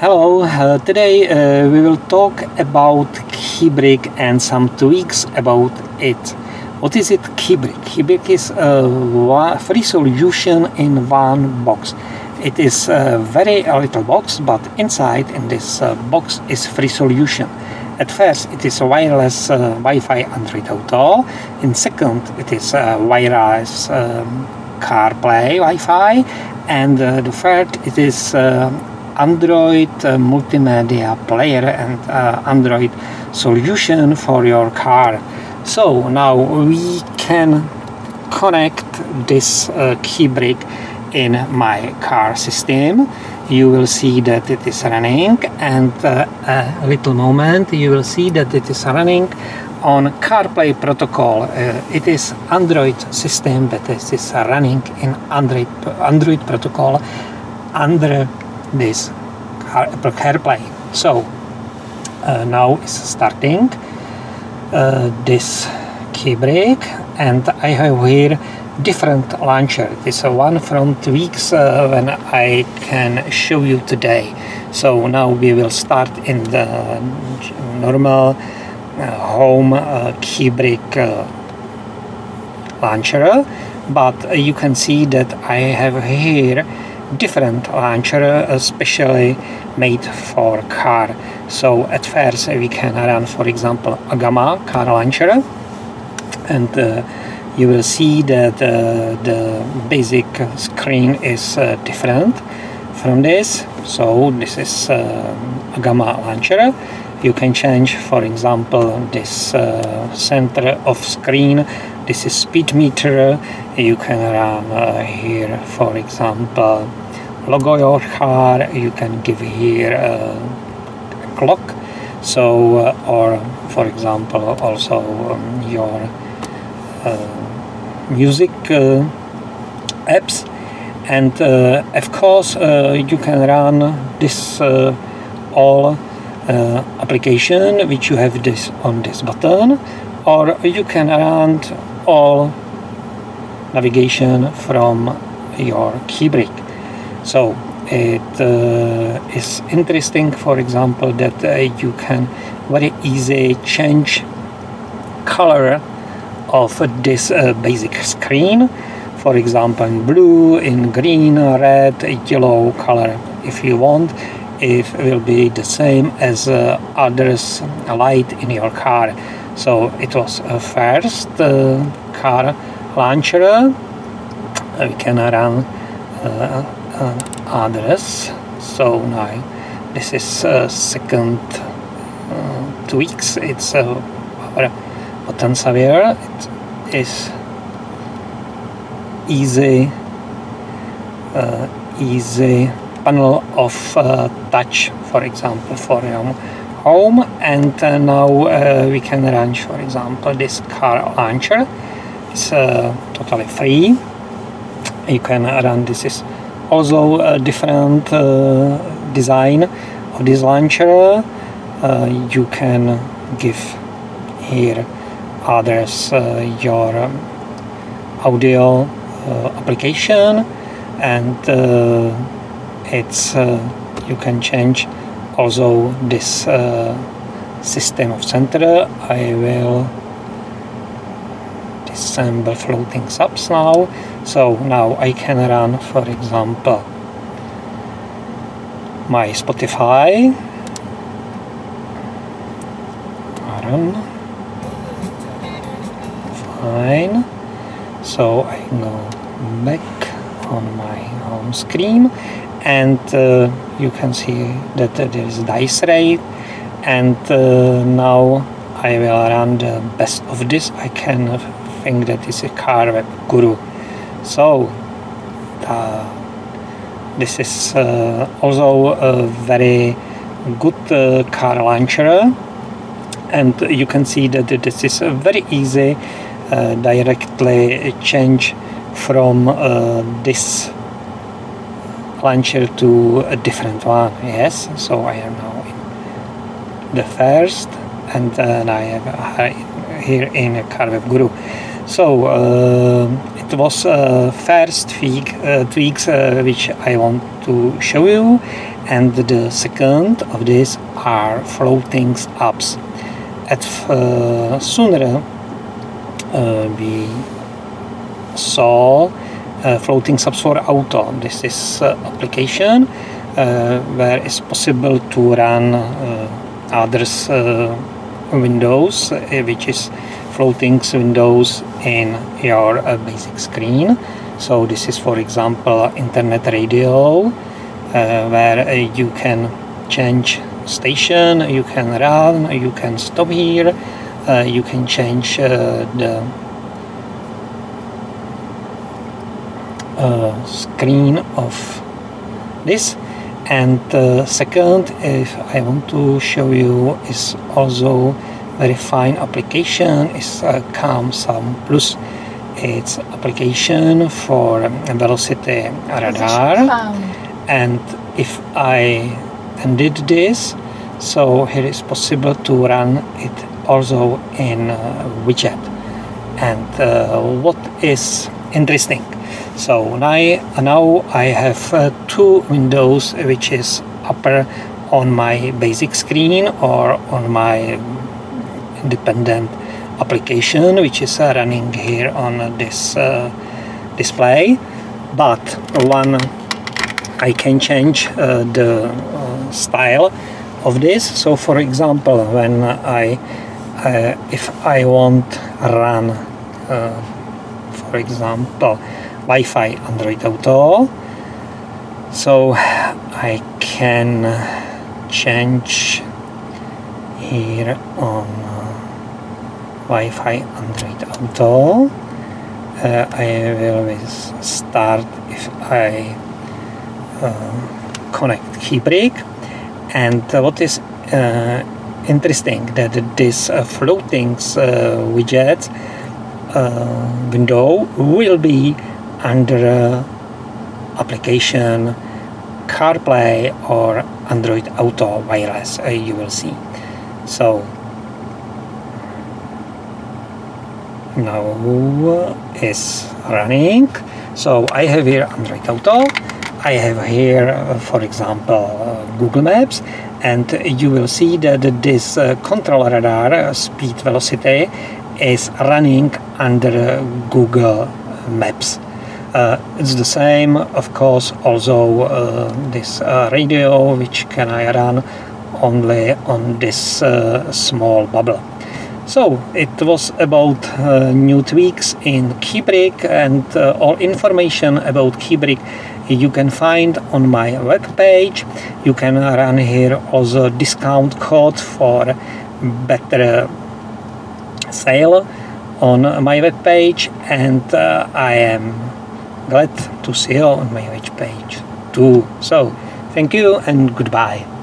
Hello, uh, today uh, we will talk about KyeBriq and some tweaks about it. What is it KyeBriq? KyeBriq is a free solution in one box. It is a very little box, but inside in this uh, box is free solution. At first, it is a wireless uh, Wi-Fi Android Auto. In second, it is a wireless um, CarPlay Wi-Fi, and uh, the third, it is uh, Android uh, multimedia player and uh, Android solution for your car. So now we can connect this uh, KyeBriq in my car system you will see that it is running and uh, a little moment you will see that it is running on CarPlay protocol. Uh, it is Android system but that is running in Android Android protocol under this CarPlay. So uh, now it's starting uh, this KyeBriq and I have here different launcher. This is one from tweaks uh, when I can show you today. So now we will start in the normal uh, home uh, KyeBriq uh, launcher, but you can see that I have here different launcher especially made for car. So at first we can run for example AGAMA car launcher and uh, you will see that uh, the basic screen is uh, different from this. So this is uh, AGAMA launcher. You can change for example this uh, center of screen. This is speed meter. You can run uh, here for example logo your car you can give here a clock. So uh, or for example also um, your music uh, apps. And uh, of course uh, you can run this all application which you have this on this button. Or you can run all navigation from your KyeBriq so it uh, is interesting for example that uh, you can very easy change color of this uh, basic screen. For example in blue in green red yellow color if you want. It will be the same as uh, others light in your car. So it was a first uh, car launcher. We can run uh, uh, others so now this is uh, second tweaks it's uh, Button Savior it is easy uh, easy panel of uh, touch for example for your home. And uh, now uh, we can launch for example this car launcher. It's uh, totally free. You can run this is also a different uh, design of this launcher you can give here others uh, your audio uh, application and uh, it's you can change also this system of center. I will disassemble floating subs now. So now I can run for example my Spotify. Run. Fine. So I go back on my home screen and uh, you can see that there is dice rate and uh, now I will run the best of this I can think that is a car web guru. So uh, this is uh, also a very good uh, car launcher. And you can see that this is a very easy uh, directly change from uh, this launcher to a different one yes. So I am now in the first and I have here in CarWebGuru so uh, it was uh, first uh, tweaks which I want to show you and the second of these are floating apps. At sooner we saw uh, Floating Apps for auto. This is uh, application uh, where it's possible to run others windows, which is floating windows in your basic screen. So this is, for example, internet radio, where you can change station, you can run, you can stop here, uh, you can change uh, the uh, screen of this and second if I want to show you is also very fine application is uh, Camsam Plus. It's application for velocity radar. And if I undid this so here is possible to run it also in uh, widget. And uh, what is interesting? So now, now I have uh, two windows which is upper on my basic screen or on my independent application which is uh, running here on this uh, display. But one I can change uh, the uh, style of this. So for example when I uh, if I want run for example Wi-Fi Android Auto so I can change here on uh, Wi-Fi Android Auto. Uh, I will start if I uh, connect KyeBriq and what is uh, interesting that this uh, floating uh, widget window will be under application CarPlay or Android Auto wireless uh, you will see. So now is running? So I have here Android Auto I have here uh, for example uh, Google Maps. And you will see that this uh, control radar speed velocity is running under Google Maps. Uh, it's the same, of course, also uh, this uh, radio, which can I run only on this small bubble. So it was about uh, new tweaks in KyeBriq and uh, all information about KyeBriq you can find on my web page. You can run here also discount code for better sale on my web page and I am glad to see you on my web page too. So, thank you and goodbye.